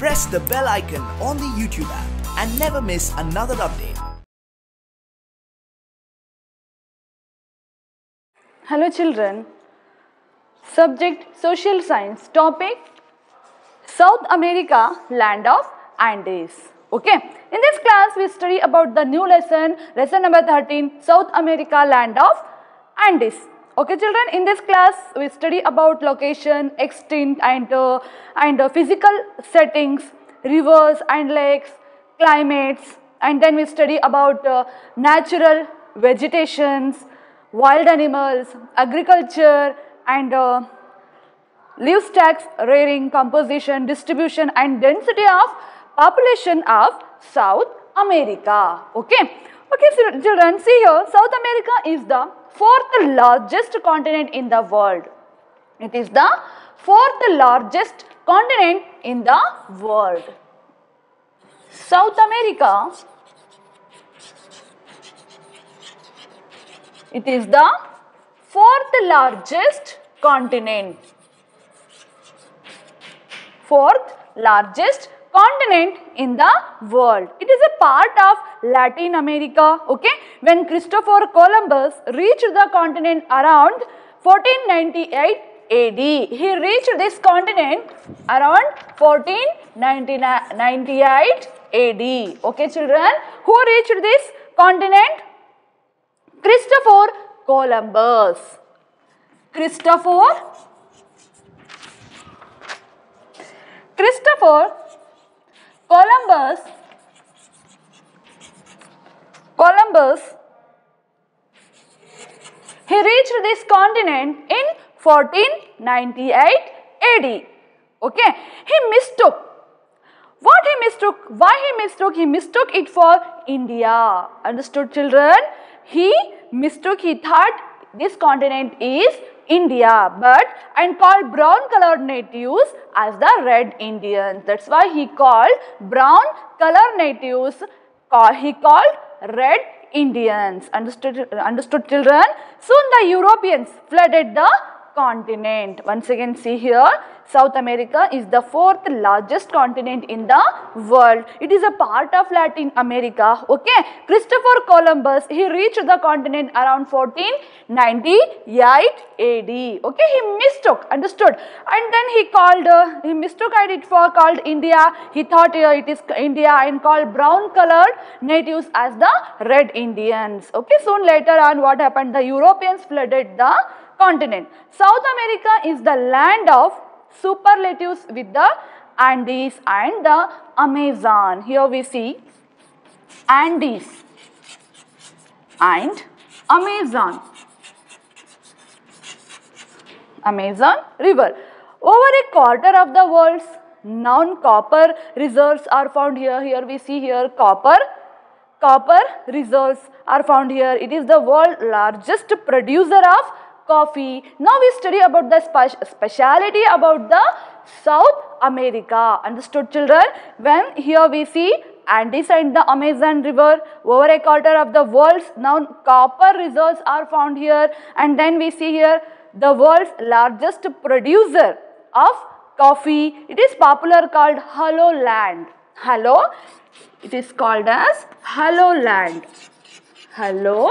press the bell icon on the YouTube app and never miss another update. Hello children. Subject Social Science. Topic South America, land of Andes. Okay. In this class we study about the new lesson, lesson number 13, South America, land of Andes. Okay children, in this class we study about location, extent and, uh, and uh, physical settings, rivers and lakes, climates and then we study about uh, natural vegetations, wild animals, agriculture and uh, livestock, rearing, composition, distribution and density of population of South America. Okay. Okay, children, see here, South America is the fourth largest continent in the world. It is the fourth largest continent in the world. South America, it is the fourth largest continent. Fourth largest continent in the world. It is a part of Latin America. Okay. When Christopher Columbus reached the continent around 1498 AD. He reached this continent around 1498 AD. Okay children. Who reached this continent? Christopher Columbus. Christopher Christopher Columbus Columbus he reached this continent in 1498 AD. Okay, he mistook. What he mistook? Why he mistook? He mistook it for India. Understood children? He mistook, he thought this continent is India but and called brown colored natives as the red Indians. That's why he called brown colored natives, he called red Indians. Understood, understood children? Soon the Europeans flooded the continent. Once again see here, South America is the fourth largest continent in the world. It is a part of Latin America. Okay. Christopher Columbus, he reached the continent around 1498 AD. Okay. He mistook, understood. And then he called, uh, he mistook it for called India. He thought uh, it is India and called brown colored natives as the red Indians. Okay. Soon later on what happened? The Europeans flooded the continent. South America is the land of superlatives with the Andes and the Amazon. Here we see Andes and Amazon. Amazon river. Over a quarter of the world's non-copper reserves are found here. Here we see here copper. Copper reserves are found here. It is the world's largest producer of coffee. Now we study about the speciality about the South America. Understood children? When here we see Andes and the Amazon river over a quarter of the world's now copper reserves are found here and then we see here the world's largest producer of coffee. It is popular called Hollow Land. Hello, it is called as Hollow Land. Hollow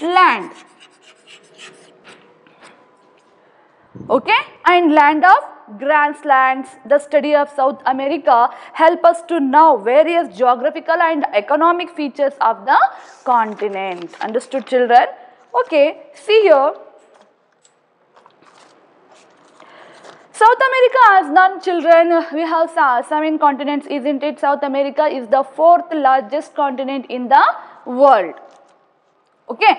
Land. Okay, and land of grasslands, the study of South America help us to know various geographical and economic features of the continent. Understood children? Okay, see here. South America has none children. We have seven continents, isn't it? South America is the fourth largest continent in the world. Okay.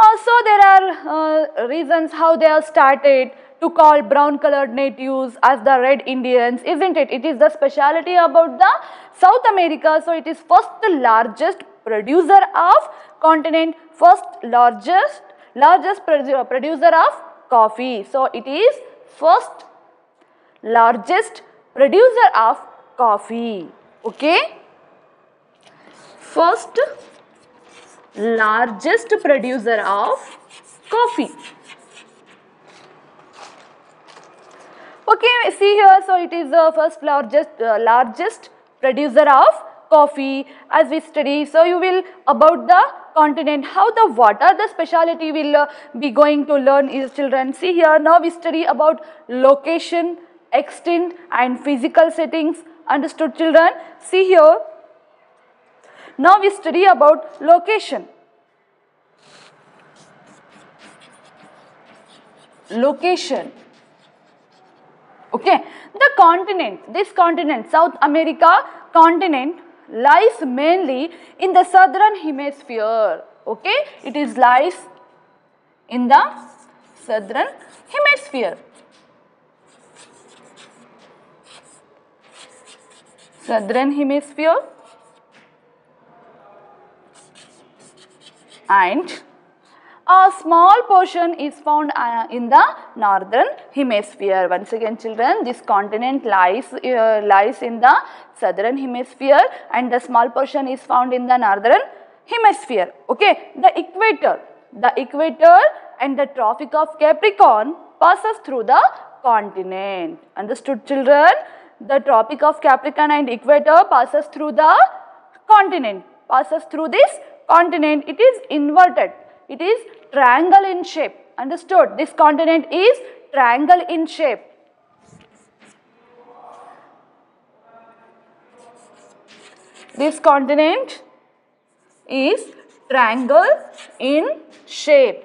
Also, there are uh, reasons how they are started to call brown colored natives as the red Indians, isn't it? It is the speciality about the South America. So, it is first the largest producer of continent, first largest, largest producer of coffee. So, it is first largest producer of coffee. Okay. First largest producer of coffee. Okay, see here, so it is the first largest, uh, largest producer of coffee as we study. So you will about the continent, how the water, the speciality will uh, be going to learn is children. See here, now we study about location, extent and physical settings. Understood children? See here, now we study about location. Location. Okay, the continent, this continent, South America continent lies mainly in the southern hemisphere. Okay, it is lies in the southern hemisphere. Southern hemisphere and a small portion is found uh, in the northern hemisphere. Once again children, this continent lies, uh, lies in the southern hemisphere and the small portion is found in the northern hemisphere. Okay, the equator, the equator and the tropic of Capricorn passes through the continent. Understood children? The tropic of Capricorn and equator passes through the continent, passes through this continent. It is inverted. It is triangle in shape. Understood? This continent is triangle in shape. This continent is triangle in shape.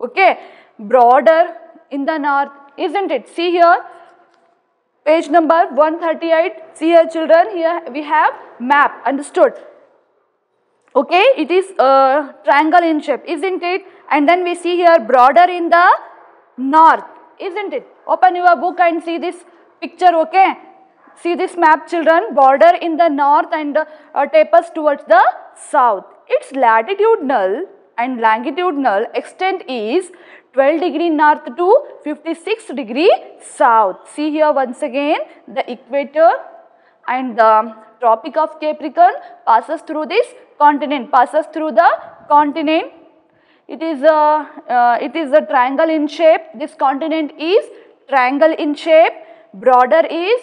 Okay. Broader in the north, isn't it? See here, page number 138. See here children, here we have map. Understood? Okay, it is a triangle in shape, isn't it? And then we see here broader in the north, isn't it? Open your book and see this picture, okay? See this map children, border in the north and uh, tapers towards the south. Its latitudinal and longitudinal extent is 12 degree north to 56 degree south. See here once again the equator and the tropic of Capricorn passes through this continent, passes through the continent. It is a, uh, it is a triangle in shape. This continent is triangle in shape. Broader is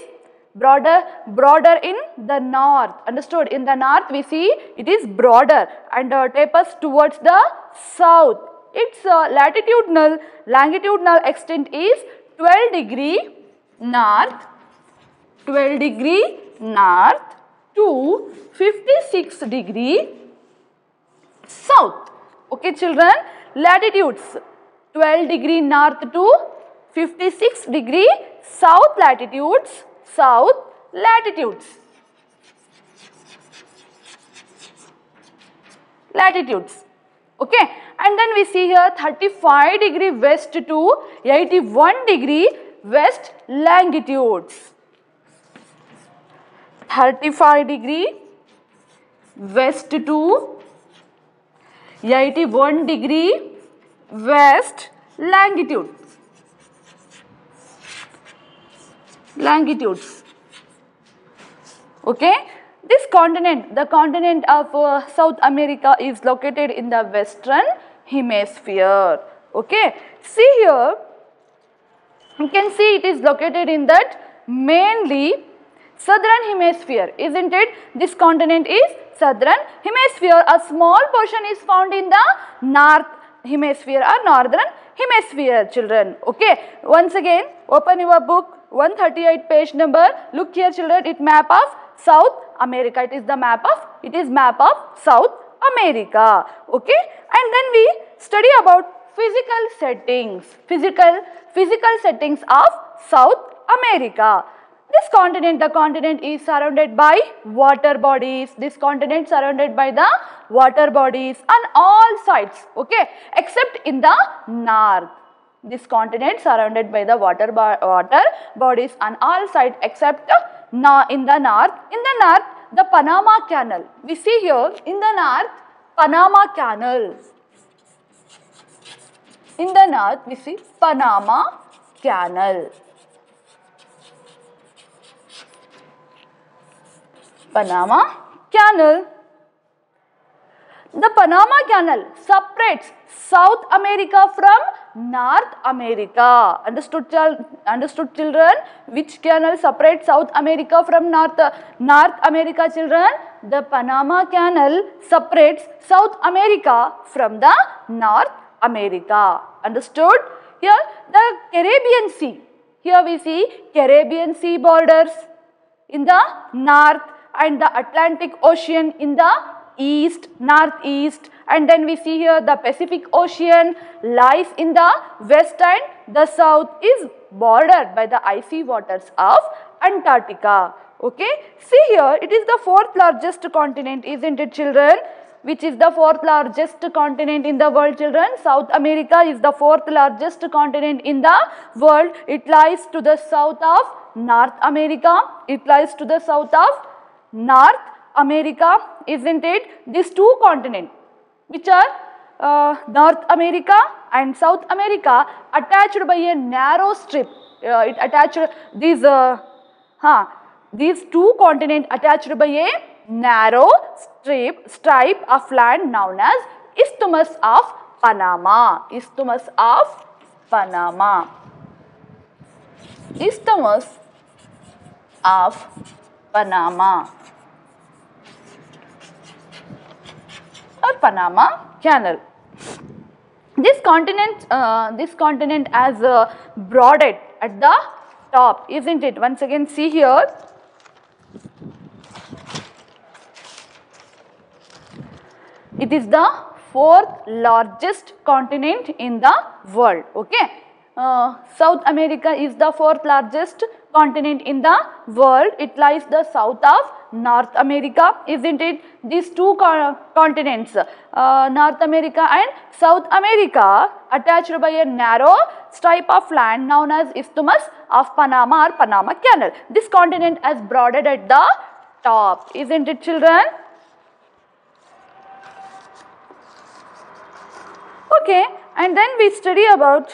broader broader in the north understood in the north we see it is broader and uh, tapers towards the south its uh, latitudinal longitudinal extent is 12 degree north 12 degree north to 56 degree south okay children latitudes 12 degree north to 56 degree south latitudes south latitudes. Latitudes. Okay. And then we see here 35 degree west to 81 degree west longitudes. 35 degree west to 81 degree west longitude. longitudes. Okay. This continent, the continent of uh, South America is located in the western hemisphere. Okay. See here, you can see it is located in that mainly southern hemisphere, isn't it? This continent is southern hemisphere. A small portion is found in the north hemisphere or northern hemisphere children. Okay. Once again, open your book 138 page number. Look here children, it map of South America. It is the map of, it is map of South America. Okay. And then we study about physical settings, physical, physical settings of South America. This continent, the continent is surrounded by water bodies. This continent surrounded by the water bodies on all sides, okay, except in the north. This continent surrounded by the water, bo water bodies on all sides except in the north. In the north, the Panama Canal. We see here in the north, Panama Canal. In the north, we see Panama Canal. Panama Canal. The Panama Canal separates South America from North America. Understood, understood children? Which canal separates South America from North, North America children? The Panama Canal separates South America from the North America. Understood? Here the Caribbean Sea. Here we see Caribbean Sea borders in the north and the Atlantic Ocean in the east, northeast and then we see here the Pacific Ocean lies in the west and the south is bordered by the icy waters of Antarctica. Okay, see here it is the fourth largest continent isn't it children? Which is the fourth largest continent in the world children? South America is the fourth largest continent in the world. It lies to the south of North America. It lies to the south of North America, isn't it? These two continents, which are uh, North America and South America, attached by a narrow strip. Uh, it attached these, uh, huh, these two continents attached by a narrow strip stripe of land known as Isthmus of Panama. Isthmus of Panama. Isthmus of Panama or Panama Canal. This continent, uh, this continent has uh, broadened at the top, isn't it? Once again, see here. It is the fourth largest continent in the world. Okay. Uh, South America is the fourth largest continent in the world. It lies the south of North America, isn't it? These two co continents, uh, North America and South America, attached by a narrow stripe of land known as Isthmus of Panama or Panama Canal. This continent has broadened at the top, isn't it children? Okay, and then we study about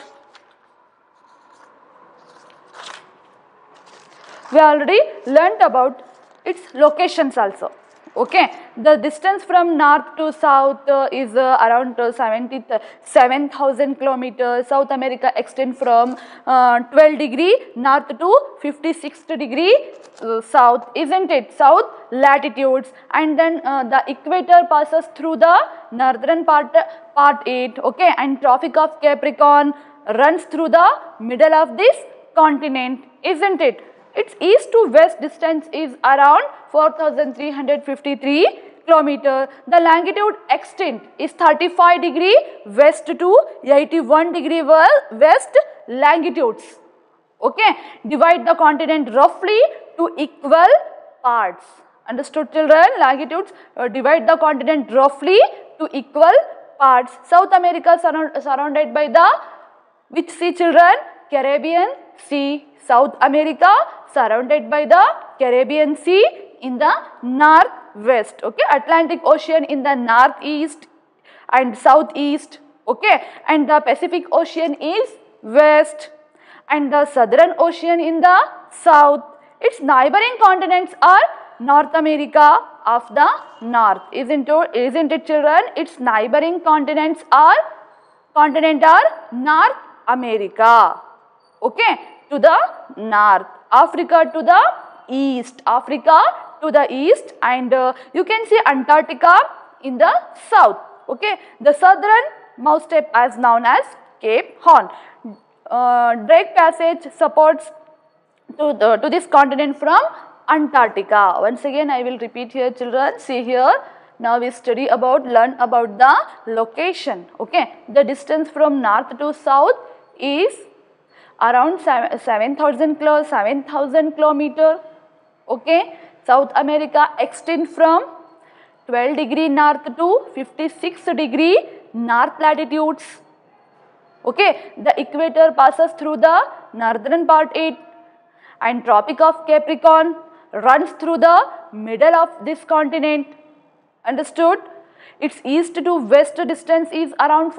we already learnt about its locations also. Okay? The distance from north to south uh, is uh, around uh, 77000 kilometers south america extend from uh, 12 degree north to 56 degree uh, south isn't it? South latitudes. And then uh, the equator passes through the northern part part 8 okay? And tropic of capricorn runs through the middle of this continent isn't it its east to west distance is around 4353 kilometer. The longitude extent is 35 degree west to 81 degree west longitudes. Okay, divide the continent roughly to equal parts. Understood children? Longitudes uh, divide the continent roughly to equal parts. South America surround, surrounded by the which sea children? Caribbean Sea. South America surrounded by the Caribbean Sea in the northwest. Okay, Atlantic Ocean in the northeast and southeast. Okay, and the Pacific Ocean is west and the Southern Ocean in the south. Its neighboring continents are North America of the north. Isn't it, isn't it children? Its neighboring continents are continent are North America. Okay, to the north, Africa to the east, Africa to the east and uh, you can see Antarctica in the south. Okay, the southern most step as known as Cape Horn. Uh, Drake Passage supports to, the, to this continent from Antarctica. Once again I will repeat here children, see here. Now we study about, learn about the location. Okay, the distance from north to south is around 7000 kilo 7000 kilometer okay? South america extend from 12 degree north to 56 degree north latitudes okay? The equator passes through the northern part 8 and tropic of capricorn runs through the middle of this continent understood? Its east to west distance is around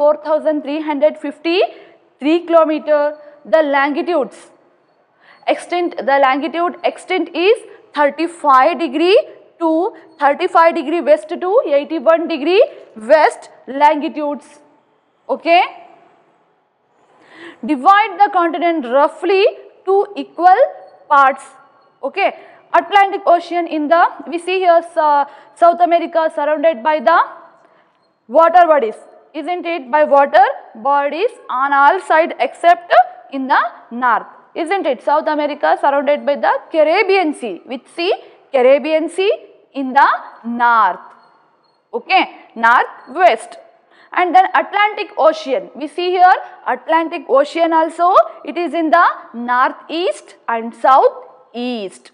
4353 kilometer the longitudes extent the longitude extent is 35 degree to 35 degree west to 81 degree west longitudes. Okay. Divide the continent roughly to equal parts. Okay. Atlantic Ocean in the, we see here uh, South America surrounded by the water bodies. Isn't it? By water bodies on all sides except in the north. Isn't it? South America surrounded by the Caribbean Sea. Which sea? Caribbean Sea in the north. Okay. Northwest. And then Atlantic Ocean. We see here Atlantic Ocean also. It is in the northeast and southeast.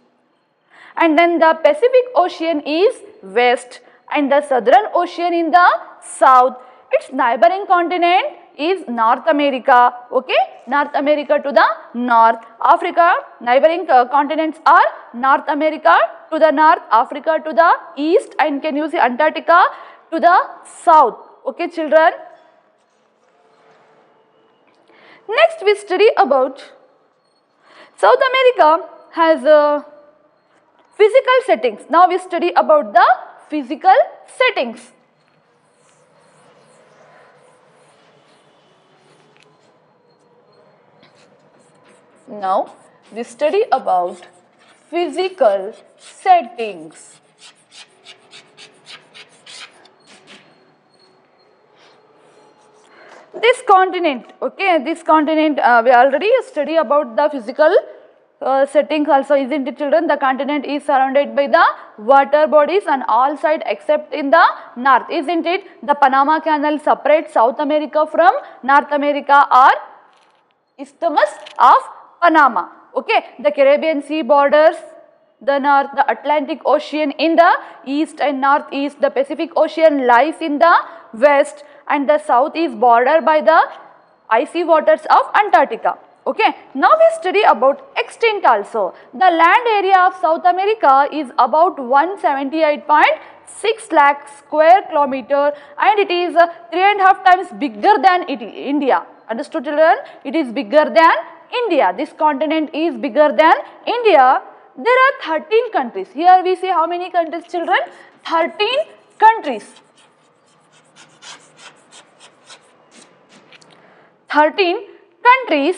And then the Pacific Ocean is west and the Southern Ocean in the south. Its neighboring continent is North America. Okay, North America to the north. Africa, neighboring uh, continents are North America to the north, Africa to the east, and can you see Antarctica to the south. Okay, children. Next, we study about South America has uh, physical settings. Now we study about the physical settings. Now we study about physical settings. This continent, okay, this continent, uh, we already study about the physical uh, settings also, isn't it children? The continent is surrounded by the water bodies on all sides except in the north, isn't it? The Panama Canal separates South America from North America or Isthmus of Panama. Okay, the Caribbean Sea borders the north, the Atlantic Ocean in the east and northeast, the Pacific Ocean lies in the west and the south is bordered by the icy waters of Antarctica. Okay, now we study about extent also. The land area of South America is about 178.6 lakh square kilometer and it is three and a half times bigger than it, India. Understood children? It is bigger than India. This continent is bigger than India. There are 13 countries. Here we see how many countries children? 13 countries. 13 countries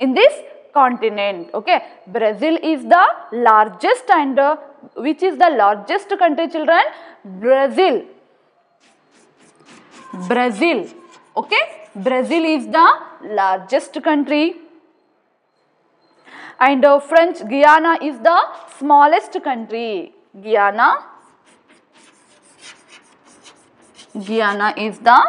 in this continent. Okay. Brazil is the largest and uh, which is the largest country children? Brazil. Brazil. Okay. Brazil is the largest country and uh, French Guyana is the smallest country. Guyana. Guyana is the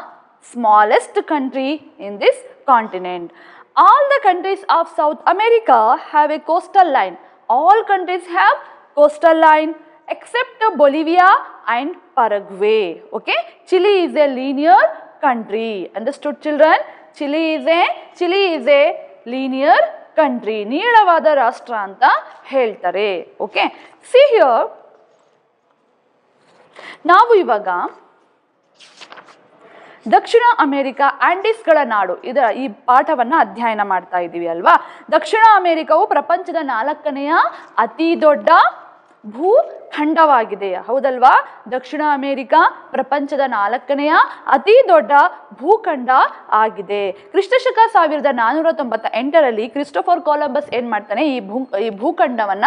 smallest country in this continent. All the countries of South America have a coastal line. All countries have coastal line except Bolivia and Paraguay. Okay. Chile is a linear country. Understood, children? Chile is a Chile is a linear country. ನೀಳವಾದ ರಾಷ್ಟ್ರ ಅಂತ ಹೇಳ್ತಾರೆ. Okay see here ನಾವು ಇವಾಗ ದಕ್ಷಿಣ ಅಮೆರಿಕ ಆಂಡಿಸ್ಗಳ ನಾಡು ಇದರ ಈ ಪಾಠವನ್ನ ಅಧ್ಯಯನ ಮಾಡ್ತಾ ಇದ್ದೀವಿ ಅಲ್ವಾ ದಕ್ಷಿಣ ಅಮೆರಿಕವು ಪ್ರಪಂಚದ ನಾಲ್ಕನೆಯ ಅತಿ ದೊಡ್ಡ ಭೂಖಂಡವಾಗಿದೆ ಹೌದಲ್ವಾ? ದಕ್ಷಿಣ ಅಮೆರಿಕ ಪ್ರಪಂಚದ ನಾಲ್ಕನೆಯ ಅತಿ ದೊಡ್ಡ ಭೂಖಂಡ ಆಗಿದೆ. ಕ್ರಿಸ್ತಶಕ ಸಾವಿರದ ನಾನ್ನೂರ ತೊಂಬತ್ತ ಎಂಟರಲ್ಲಿ ಕ್ರಿಸ್ಟೋಫರ್ ಕೊಲಂಬಸ್ ಏನ್ ಮಾಡ್ತಾನೆ? ಈ ಭೂ, ಈ ಭೂಖಂಡವನ್ನ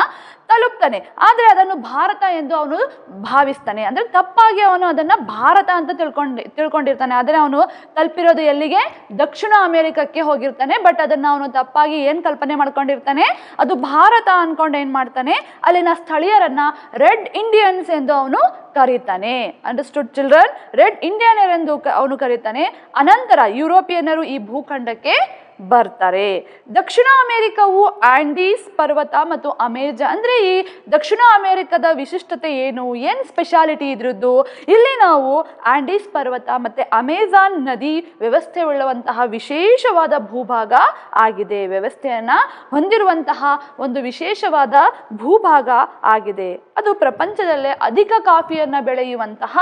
ತಲುಪ್ತಾನೆ. ಆದರೆ ಅದನ್ನು ಭಾರತ ಎಂದು ಅವನು ಭಾವಿಸ್ತಾನೆ. ಅಂದರೆ ತಪ್ಪಾಗಿ ಅವನು ಅದನ್ನು ಭಾರತ ಅಂತ ತಿಳ್ಕೊಂಡು, ತಿಳ್ಕೊಂಡಿರ್ತಾನೆ. ಆದರೆ ಅವನು ತಲುಪಿರೋದು ಎಲ್ಲಿಗೆ? ದಕ್ಷಿಣ ಅಮೆರಿಕಕ್ಕೆ ಹೋಗಿರ್ತಾನೆ. ಬಟ್ ಅದನ್ನು ಅವನು ತಪ್ಪಾಗಿ ಏನು ಕಲ್ಪನೆ ಮಾಡ್ಕೊಂಡಿರ್ತಾನೆ? ಅದು ಭಾರತ ಅಂದ್ಕೊಂಡು ಏನು ಮಾಡ್ತಾನೆ? ಅಲ್ಲಿನ ಸ್ಥಳೀಯರನ್ನು ರೆಡ್ ಇಂಡಿಯನ್ಸ್ ಎಂದು ಅವನು ಕರೀತಾನೆ. ಅಂಡರ್ಸ್ಟುಡ್ ಚಿಲ್ಡ್ರನ್ ರೆಡ್ ಇಂಡಿಯನರ್ ಎಂದು ಅವನು ಕರೀತಾನೆ. ಅನಂತರ ಯುರೋಪಿಯನ್ನರು ಈ ಭೂಖಂಡಕ್ಕೆ ಬರ್ತಾರೆ. ದಕ್ಷಿಣ ಅಮೆರಿಕವು ಆಂಡೀಸ್ ಪರ್ವತ ಮತ್ತು ಅಮೇಜ ಅಂದ್ರೆ ಈ ದಕ್ಷಿಣ ಅಮೆರಿಕದ ವಿಶಿಷ್ಟತೆ ಏನು? ಏನು ಸ್ಪೆಷಾಲಿಟಿ ಇದ್ರದ್ದು? ಇಲ್ಲಿ ನಾವು ಆಂಡೀಸ್ ಪರ್ವತ ಮತ್ತೆ ಅಮೆಜಾನ್ ನದಿ ವ್ಯವಸ್ಥೆ ಉಳ್ಳುವಂತಹ ವಿಶೇಷವಾದ ಭೂಭಾಗ ಆಗಿದೆ. ವ್ಯವಸ್ಥೆಯನ್ನ ಹೊಂದಿರುವಂತಹ ಒಂದು ವಿಶೇಷವಾದ ಭೂಭಾಗ ಆಗಿದೆ. ಅದು ಪ್ರಪಂಚದಲ್ಲೇ ಅಧಿಕ ಕಾಫಿಯನ್ನು ಬೆಳೆಯುವಂತಹ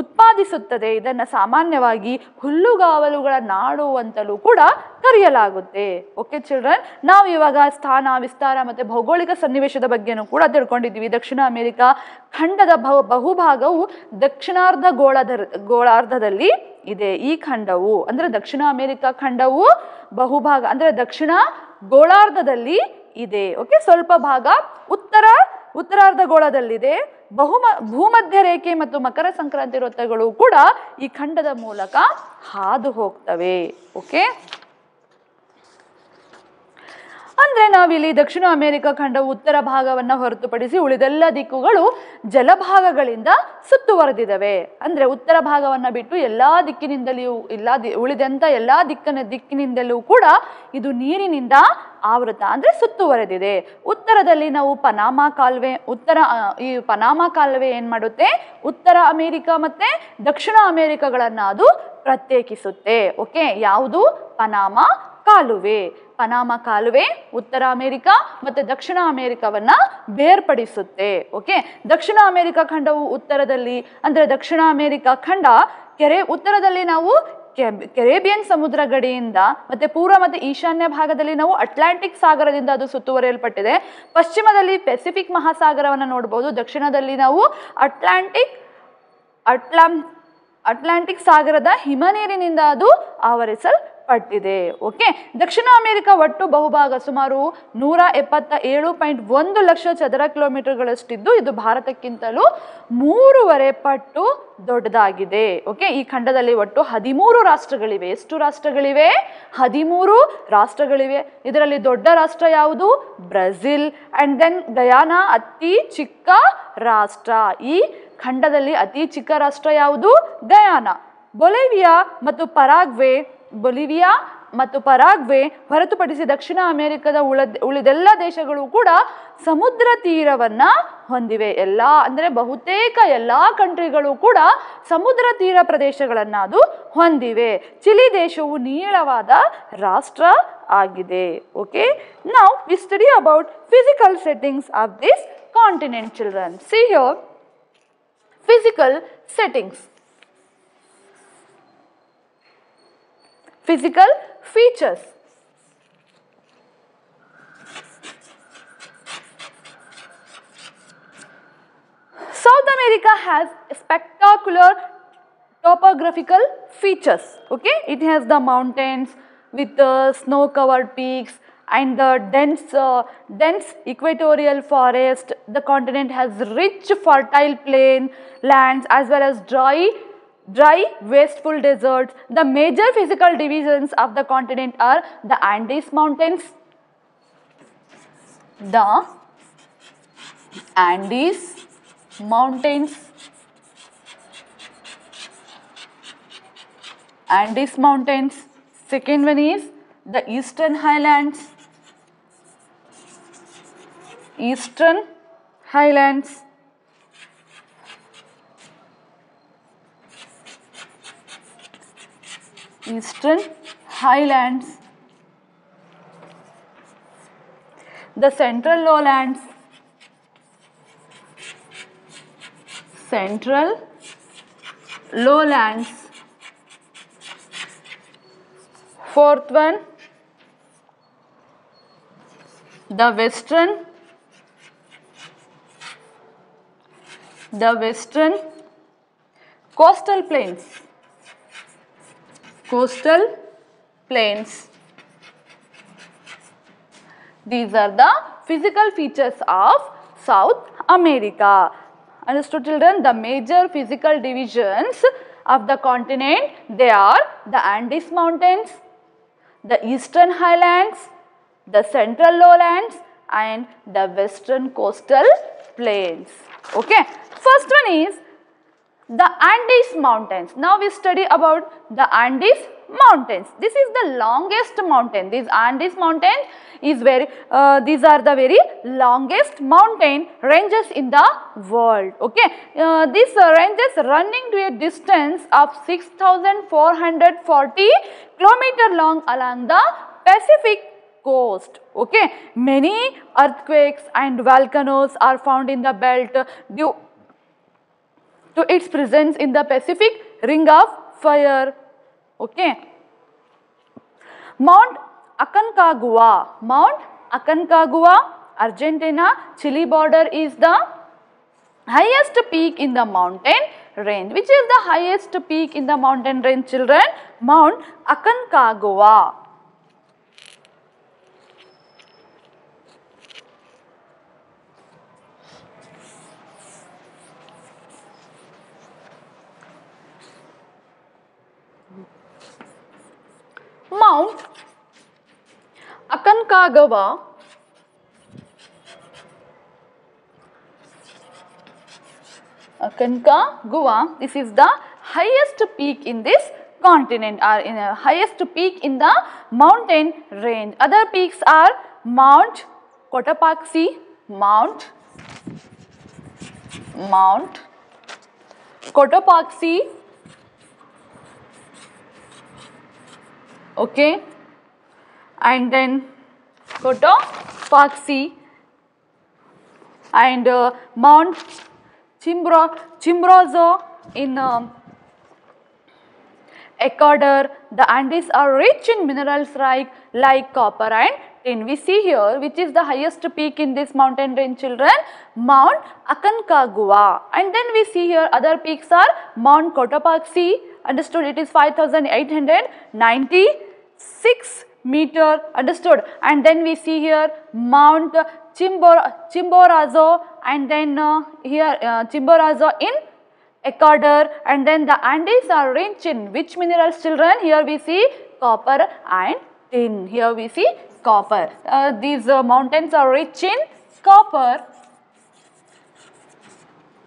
ಉತ್ಪಾದಿಸುತ್ತದೆ. ಇದನ್ನು ಸಾಮಾನ್ಯವಾಗಿ ಹುಲ್ಲುಗಾವಲುಗಳ ನಾಡು ಅಂತಲೂ ಕೂಡ ಕರೆಯಲಾಗುತ್ತೆ. ಓಕೆ ಚಿಲ್ಡ್ರನ್ ನಾವು ಇವಾಗ ಸ್ಥಾನ, ವಿಸ್ತಾರ ಮತ್ತು ಭೌಗೋಳಿಕ ಸನ್ನಿವೇಶದ ಬಗ್ಗೆನೂ ಕೂಡ ತಿಳ್ಕೊಂಡಿದ್ದೀವಿ. ದಕ್ಷಿಣ ಅಮೆರಿಕ ಖಂಡದ ಬಹು, ಬಹುಭಾಗವು ದಕ್ಷಿಣಾರ್ಧ ಗೋಳದ ಗೋಳಾರ್ಧದಲ್ಲಿ ಇದೆ. ಈ ಖಂಡವು, ಅಂದರೆ ದಕ್ಷಿಣ ಅಮೆರಿಕ ಖಂಡವು ಬಹುಭಾಗ, ಅಂದರೆ ದಕ್ಷಿಣ ಗೋಳಾರ್ಧದಲ್ಲಿ ಇದೆ. ಓಕೆ ಸ್ವಲ್ಪ ಭಾಗ ಉತ್ತರ ಉತ್ತರಾರ್ಧಗೋಳದಲ್ಲಿದೆ. ಬಹುಮ, ಭೂಮಧ್ಯ ರೇಖೆ ಮತ್ತು ಮಕರ ಸಂಕ್ರಾಂತಿ ವೃತ್ತಗಳು ಕೂಡ ಈ ಖಂಡದ ಮೂಲಕ ಹಾದು ಹೋಗ್ತವೆ. ಓಕೆ ಅಂದ್ರೆ ನಾವಿಲ್ಲಿ ದಕ್ಷಿಣ ಅಮೆರಿಕ ಖಂಡವು ಉತ್ತರ ಭಾಗವನ್ನ ಹೊರತುಪಡಿಸಿ ಉಳಿದೆಲ್ಲ ದಿಕ್ಕುಗಳು ಜಲಭಾಗಗಳಿಂದ ಸುತ್ತುವರೆದಿದ್ದಾವೆ. ಅಂದ್ರೆ ಉತ್ತರ ಭಾಗವನ್ನ ಬಿಟ್ಟು ಎಲ್ಲಾ ದಿಕ್ಕಿನಿಂದಲೂ ಎಲ್ಲ ಉಳಿದಂತ ಎಲ್ಲಾ ದಿಕ್ಕಿನ ದಿಕ್ಕಿನಿಂದಲೂ ಕೂಡ ಇದು ನೀರಿನಿಂದ ಆವೃತ ಅಂದ್ರೆ ಸುತ್ತುವರೆದಿದೆ. ಉತ್ತರದಲ್ಲಿ ನಾವು ಪನಾಮಾ ಕಾಲುವೆ, ಉತ್ತರ ಈ ಪನಾಮಾ ಕಾಲುವೆ ಏನ್ ಮಾಡುತ್ತೆ? ಉತ್ತರ ಅಮೆರಿಕ ಮತ್ತೆ ದಕ್ಷಿಣ ಅಮೆರಿಕಗಳನ್ನ ಅದು ಪ್ರತ್ಯೇಕಿಸುತ್ತೆ. ಓಕೆ? ಯಾವುದು? ಪನಾಮಾ ಕಾಲುವೆ. ಪನಾಮ ಕಾಲುವೆ, ಉತ್ತರ ಅಮೆರಿಕ ಮತ್ತೆ ದಕ್ಷಿಣ ಅಮೆರಿಕವನ್ನ ಬೇರ್ಪಡಿಸುತ್ತೆ ಓಕೆ ದಕ್ಷಿಣ ಅಮೆರಿಕ ಖಂಡವು ಉತ್ತರದಲ್ಲಿ, ಅಂದ್ರೆ ದಕ್ಷಿಣ ಅಮೆರಿಕ ಖಂಡ, ಕೆರೆ, ಉತ್ತರದಲ್ಲಿ ನಾವು ಕೆರೇಬಿಯನ್ ಸಮುದ್ರ ಗಡಿಯಿಂದ ಮತ್ತೆ ಪೂರ್ವ ಮತ್ತು ಈಶಾನ್ಯ ಭಾಗದಲ್ಲಿ ನಾವು ಅಟ್ಲಾಂಟಿಕ್ ಸಾಗರದಿಂದ ಅದು ಸುತ್ತುವರಿಯಲ್ಪಟ್ಟಿದೆ. ಪಶ್ಚಿಮದಲ್ಲಿ ಪೆಸಿಫಿಕ್ ಮಹಾಸಾಗರವನ್ನು ನೋಡಬಹುದು ದಕ್ಷಿಣದಲ್ಲಿ ನಾವು ಅಟ್ಲಾಂಟಿಕ್, ಅಟ್ಲಾಂ, ಅಟ್ಲಾಂಟಿಕ್ ಸಾಗರದ ಹಿಮನೀರಿನಿಂದ ಅದು ಆವರಿಸಲ್ಪಟ್ಟಿದೆ ಓಕೆ ದಕ್ಷಿಣ ಅಮೆರಿಕ ಒಟ್ಟು ಬಹುಭಾಗ ಸುಮಾರು ನೂರ ಎಪ್ಪತ್ತ ಏಳು ಪಾಯಿಂಟ್ ಒಂದು ಲಕ್ಷ ಚದರ ಕಿಲೋಮೀಟರ್ಗಳಷ್ಟಿದ್ದು ಇದು ಭಾರತಕ್ಕಿಂತಲೂ ಮೂರುವರೆ ಪಟ್ಟು ದೊಡ್ಡದಾಗಿದೆ. ಓಕೆ ಈ ಖಂಡದಲ್ಲಿ ಒಟ್ಟು ಹದಿಮೂರು ರಾಷ್ಟ್ರಗಳಿವೆ. ಎಷ್ಟು ರಾಷ್ಟ್ರಗಳಿವೆ? ಹದಿಮೂರು ರಾಷ್ಟ್ರಗಳಿವೆ. ಇದರಲ್ಲಿ ದೊಡ್ಡ ರಾಷ್ಟ್ರ ಯಾವುದು? ಬ್ರೆಜಿಲ್. ಅಂಡ್ ದೆನ್ ಗಯಾನ ಅತಿ ಚಿಕ್ಕ ರಾಷ್ಟ್ರ. ಈ ಖಂಡದಲ್ಲಿ ಅತಿ ಚಿಕ್ಕ ರಾಷ್ಟ್ರ ಯಾವುದು? ಗಯಾನ. ಬೊಲೆವಿಯಾ ಮತ್ತು ಪರಾಗ್ವೆ ಬೊಲಿವಿಯಾ ಮತ್ತು ಪರಾಗ್ವೆ ಹೊರತುಪಡಿಸಿ ದಕ್ಷಿಣ ಅಮೆರಿಕದ ಉಳ ಉಳಿದೆಲ್ಲ ದೇಶಗಳು ಕೂಡ ಸಮುದ್ರ ತೀರವನ್ನ ಹೊಂದಿವೆ. ಎಲ್ಲ, ಅಂದ್ರೆ ಬಹುತೇಕ ಎಲ್ಲ ಕಂಟ್ರಿಗಳು ಕೂಡ ಸಮುದ್ರ ತೀರ ಪ್ರದೇಶಗಳನ್ನ ಅದು ಹೊಂದಿವೆ. ಚಿಲಿ ದೇಶವು ನೀಳವಾದ ರಾಷ್ಟ್ರ ಆಗಿದೆ. ಓಕೆ? ನಾವು we study about physical settings of this continent children see your physical settings. Physical features. South america has spectacular topographical features okay? It has the mountains with the snow covered peaks and the dense uh, dense equatorial forest. The continent has rich fertile plain lands as well as dry dry wasteful deserts the major physical divisions of the continent are the andes mountains the andes mountains Andes Mountains. Second one is the Eastern Highlands. Eastern Highlands. Eastern Highlands. The Central Lowlands. Central Lowlands. Fourth one, the western, the western coastal plains, coastal plains. These are the physical features of South America. Understood children? The major physical divisions of the continent, they are the Andes Mountains, the eastern highlands, the central lowlands and the western coastal plains. Okay. First one is the Andes mountains. Now we study about the Andes mountains. This is the longest mountain. This Andes mountain is very, uh, these are the very longest mountain ranges in the world. Okay. Uh, these ranges running to a distance of 6440 kilometer long along the Pacific coast okay many earthquakes and volcanoes are found in the belt due to its presence in the Pacific Ring of Fire. Okay. Mount Aconcagua. Mount Aconcagua, Argentina, Chile border is the highest peak in the mountain range. Which is the highest peak in the mountain range children? Mount Aconcagua. Mount Aconcagua Aconcagua, this is the highest peak in this continent or in a highest peak in the mountain range. Other peaks are Mount Cotopaxi, Mount Mount Cotopaxi, okay, and then Cotopaxi and uh, Mount Chimbro, Chimborazo in um, Ecuador. The Andes are rich in minerals like, like copper and tin. We see here which is the highest peak in this mountain range children Mount Aconcagua and then we see here other peaks are Mount Cotopaxi understood. It is 5896 meter. Understood. And then we see here Mount Chimbor Chimborazo and then uh, here uh, Chimborazo in Ecuador. And then the Andes are rich in which minerals children. Here we see copper and tin. Here we see copper. Uh, these uh, mountains are rich in copper.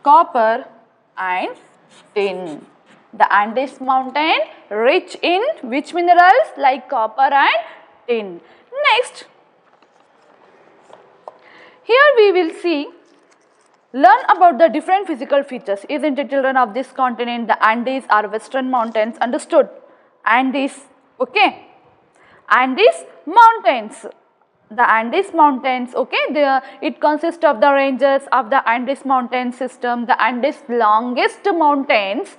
Copper and tin the Andes mountain rich in which minerals like copper and tin next here we will see, learn about the different physical features. Isn't it children of this continent? The Andes are western mountains, understood? Andes, okay? Andes mountains. The Andes mountains, okay? The, it consists of the ranges of the Andes mountain system. The Andes longest mountains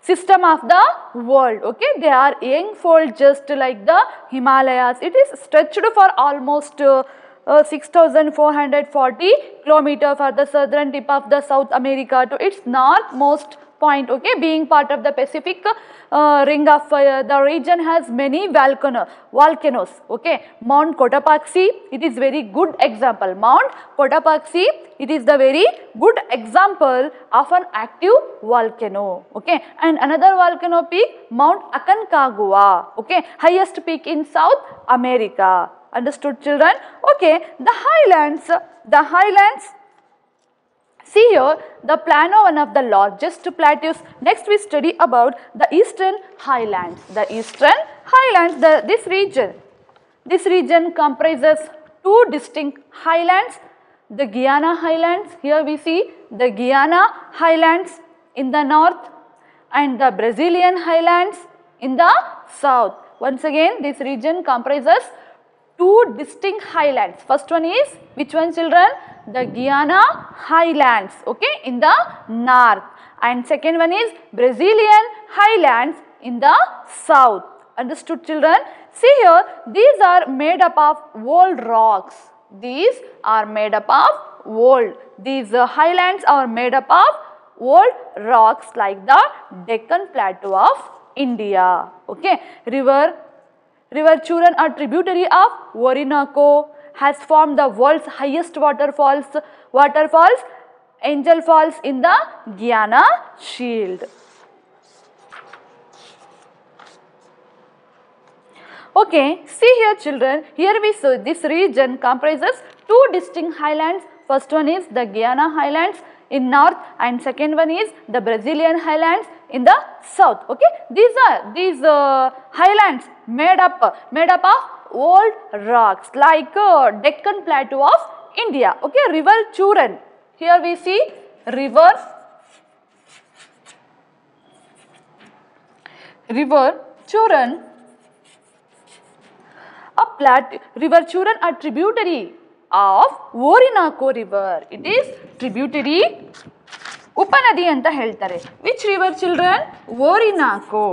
system of the world okay? They are young fold just like the himalayas. It is stretched for almost uh, uh, 6440 kilometer for the southern tip of the South America. To its northmost point okay? Being part of the Pacific uh, ring of fire the region has many volcano volcanoes okay? Mount Cotopaxi it is very good example. Mount Cotopaxi it is the very good example of an active volcano okay? And another volcano peak Mount Aconcagua okay? Highest peak in South America understood children? Okay the highlands the highlands. See here the plano one of the largest plateaus. Next we study about the eastern highlands. The eastern highlands the this region. This region comprises two distinct highlands. The Guiana highlands here we see the Guiana highlands in the north and the Brazilian highlands in the south. Once again this region comprises two distinct highlands. First one is which one children? The Guiana highlands okay in the north and second one is Brazilian highlands in the south. Understood children? See here these are made up of old rocks. These are made up of old. These uh, highlands are made up of old rocks like the Deccan Plateau of India. Okay. River River Churun, a tributary of Orinoco, has formed the world's highest waterfalls, waterfalls, Angel Falls in the Guiana Shield. Okay, see here children, here we see this region comprises two distinct highlands. First one is the Guiana highlands in north and second one is the Brazilian highlands in the south okay? These are these uh, highlands made up made up of old rocks like uh, deccan plateau of india okay? River churun here we see river river churun a plat river churun a tributary of orinoco river. It is tributary ಉಪನದಿ ಅಂತ ಹೇಳ್ತಾರೆ which river children ಓರಿನಾಕೋ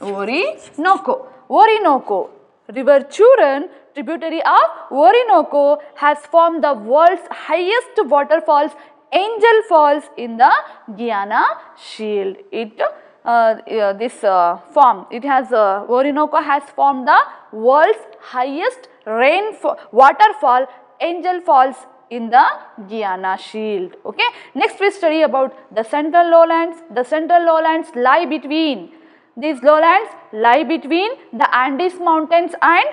Orinoco. Orinoco. River Churan, tributary of Orinoco, has formed the world's highest waterfalls, Angel Falls in the Guiana Shield. It uh, uh, this uh, form, it has uh, Orinoco has formed the world's highest rain waterfall, Angel Falls in the Guiana Shield. Okay. Next we study about the central lowlands. The central lowlands lie between these lowlands lie between the Andes mountains and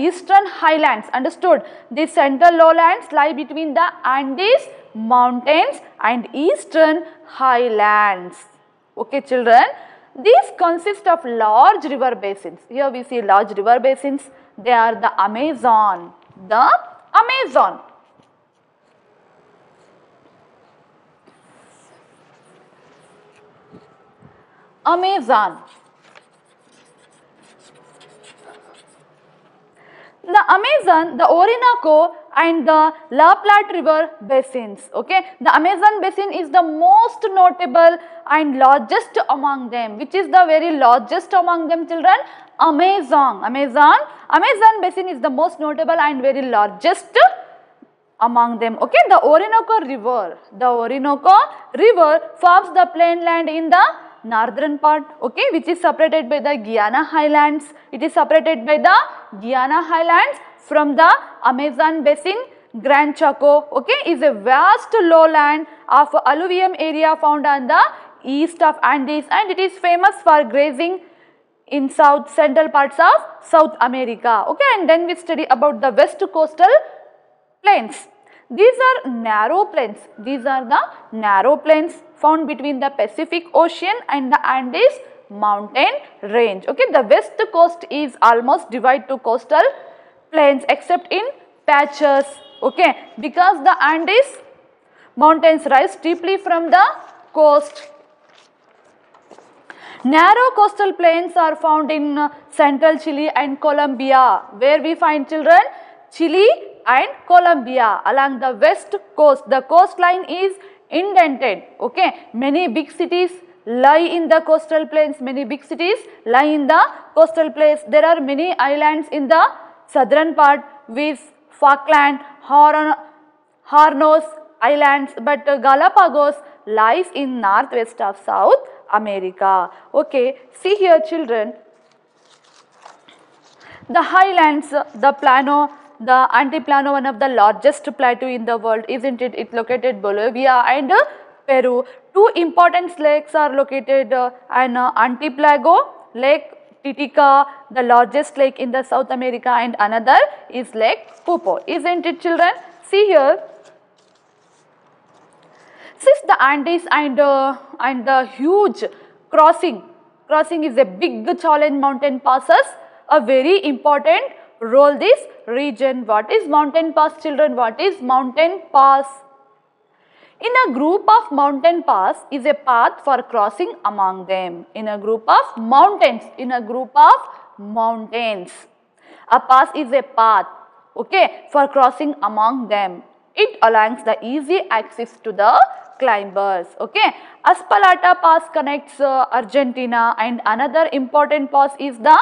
eastern highlands. Understood? These central lowlands lie between the Andes mountains and eastern highlands. Okay children? These consist of large river basins. Here we see large river basins. They are the Amazon. The Amazon Amazon. The Amazon, the Orinoco and the La Plata river basins. Okay, the Amazon basin is the most notable and largest among them. Which is the very largest among them children? Amazon. Amazon. Amazon basin is the most notable and very largest among them. Okay, the Orinoco river. The Orinoco river forms the plainland in the northern part okay which is separated by the Guiana highlands. It is separated by the Guiana highlands from the Amazon basin Grand Chaco okay is a vast lowland of alluvium area found on the east of Andes and it is famous for grazing in south central parts of South America okay and then we study about the west coastal plains. These are narrow plains. These are the narrow plains found between the Pacific Ocean and the Andes mountain range. Okay, the west coast is almost divided to coastal plains except in patches. Okay, because the Andes mountains rise steeply from the coast. Narrow coastal plains are found in uh, central Chile and Colombia. Where we find children? Chile and Colombia along the west coast. The coastline is indented. Okay, many big cities lie in the coastal plains. Many big cities lie in the coastal plains. There are many islands in the southern part with Falkland, Horn, Hornos Islands, but uh, Galapagos lies in northwest of South America. Okay, see here children, the highlands, the plano, the Altiplano, one of the largest plateau in the world, isn't it? It's located Bolivia and uh, Peru. Two important lakes are located uh, in uh, Altiplano, Lake Titicaca, the largest lake in the South America and another is Lake Poopó. Isn't it children? See here, since the Andes and, uh, and the huge crossing, crossing is a big challenge mountain passes, a very important role this region. What is mountain pass children? What is mountain pass? In a group of mountain pass is a path for crossing among them. In a group of mountains, in a group of mountains. A pass is a path, okay, for crossing among them. It allows the easy access to the climbers, okay. Uspallata Pass connects uh, Argentina and another important pass is the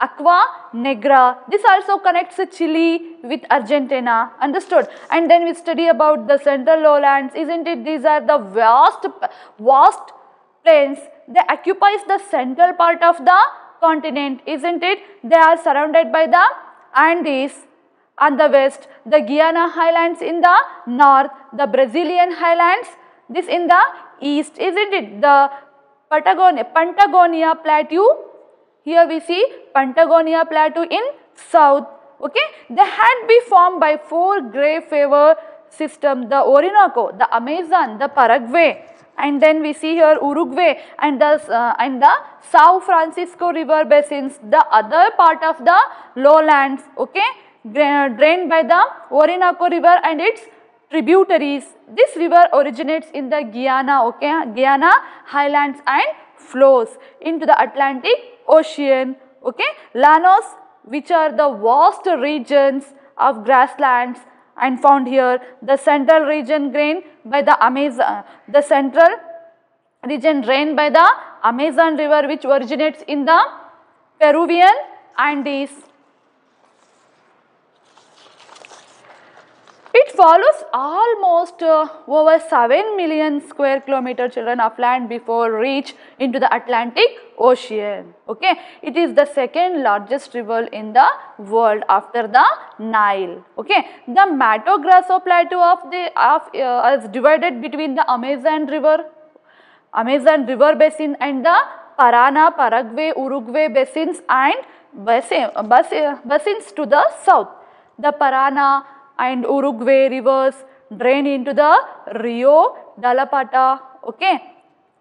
Agua Negra. This also connects Chile with Argentina. Understood? And then we study about the central lowlands. Isn't it? These are the vast, vast plains. They occupies the central part of the continent. Isn't it? They are surrounded by the Andes on the west, the Guiana highlands in the north, the Brazilian highlands, this in the east, isn't it? The Patagonia, Patagonia plateau here we see Patagonia Plateau in south. Okay, they had been formed by four great favor system: the Orinoco, the Amazon, the Paraguay, and then we see here Uruguay and the uh, and the Sao Francisco River basins. The other part of the lowlands. Okay, drained by the Orinoco River and its tributaries. This river originates in the Guiana, okay, Guiana highlands and flows into the Atlantic ocean, okay. Llanos which are the vast regions of grasslands and found here the central region drained by the Amazon, the central region drained by the Amazon river which originates in the Peruvian Andes. It follows almost uh, over 7 million square kilometer children of land before reach into the Atlantic Ocean. Okay, it is the second largest river in the world after the Nile. Okay, the Mato Grosso plateau of the of uh, is divided between the Amazon River, Amazon River basin and the Parana, Paraguay, Uruguay basins and basin, basin, basins to the south. The Parana and Uruguay rivers drain into the Rio de la Plata, okay,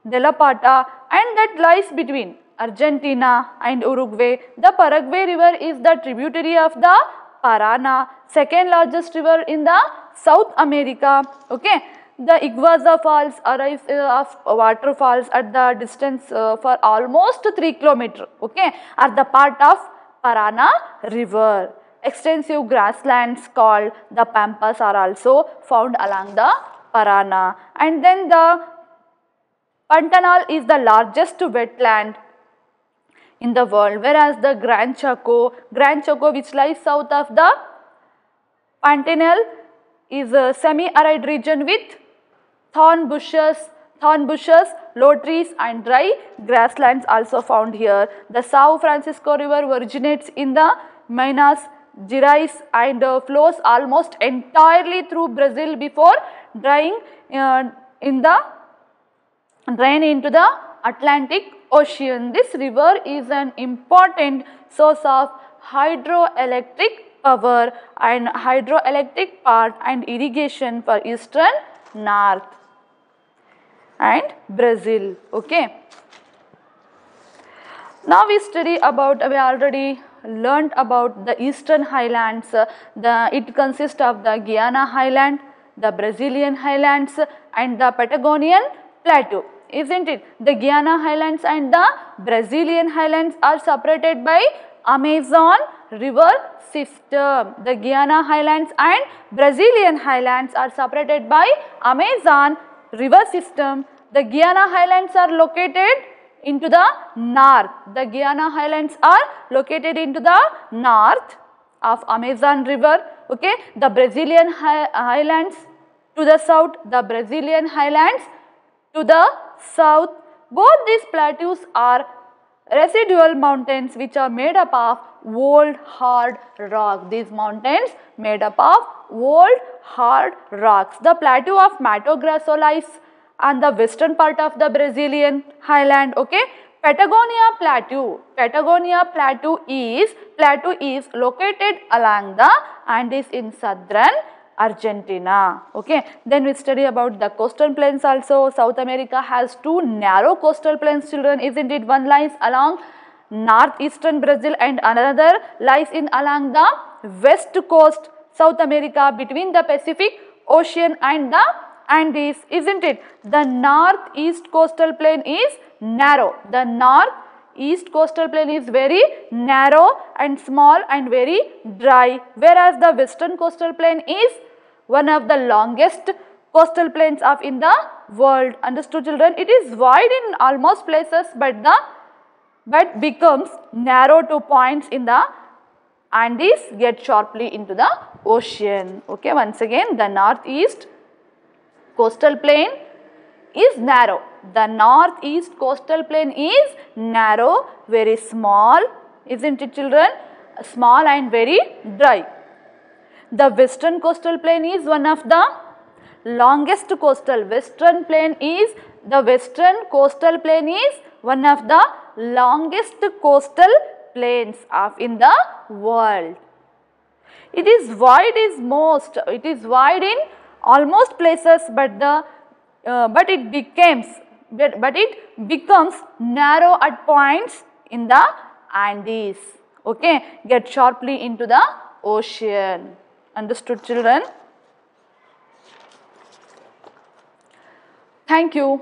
de la Plata and that lies between Argentina and Uruguay. The Paraguay river is the tributary of the Parana, second largest river in the South America, okay. The Iguazu falls arise uh, of waterfalls at the distance uh, for almost 3 km, okay, are the part of Parana river. Extensive grasslands called the pampas are also found along the Parana. And then the Pantanal is the largest wetland in the world whereas the Gran Chaco, Gran Chaco which lies south of the Pantanal is a semi-arid region with thorn bushes, thorn bushes, low trees and dry grasslands also found here. The São Francisco river originates in the Minas Gerais and uh, flows almost entirely through Brazil before drying uh, in the drain into the Atlantic Ocean. This river is an important source of hydroelectric power and hydroelectric part and irrigation for eastern north and Brazil. Okay. Now we study about, we already learnt about the eastern highlands. Uh, the, it consists of the Guiana highland, the Brazilian highlands and the Patagonian plateau. Isn't it? The Guiana highlands and the Brazilian highlands are separated by Amazon river system. The Guiana highlands and Brazilian highlands are separated by Amazon river system. The Guiana highlands are located into the north. The Guiana highlands are located into the north of Amazon river. Okay. The Brazilian high, highlands to the south, the Brazilian highlands to the south. Both these plateaus are residual mountains which are made up of old hard rock. These mountains made up of old hard rocks. The plateau of Mato Grosso lies on the western part of the Brazilian highland. Okay. Patagonia Plateau. Patagonia Plateau is plateau is located along the Andes in southern Argentina. Okay. Then we study about the coastal plains also. South America has two narrow coastal plains children isn't it? One lies along northeastern Brazil and another lies in along the west coast South America between the Pacific Ocean and the Andes isn't it? The northeast coastal plain is narrow. The north east coastal plain is very narrow and small and very dry whereas the western coastal plain is one of the longest coastal plains of in the world understood children it is wide in almost places but the but becomes narrow to points in the Andes get sharply into the ocean okay once again the northeast coastal plain is narrow. The northeast coastal plain is narrow, very small, isn't it children? Small and very dry. The western coastal plain is one of the longest coastal. Western plain is, the western coastal plain is one of the longest coastal plains of in the world. It is wide is most, it is wide in almost places but the uh, but it becomes but, but it becomes narrow at points in the Andes. Okay? Get sharply into the ocean. Understood children? Thank you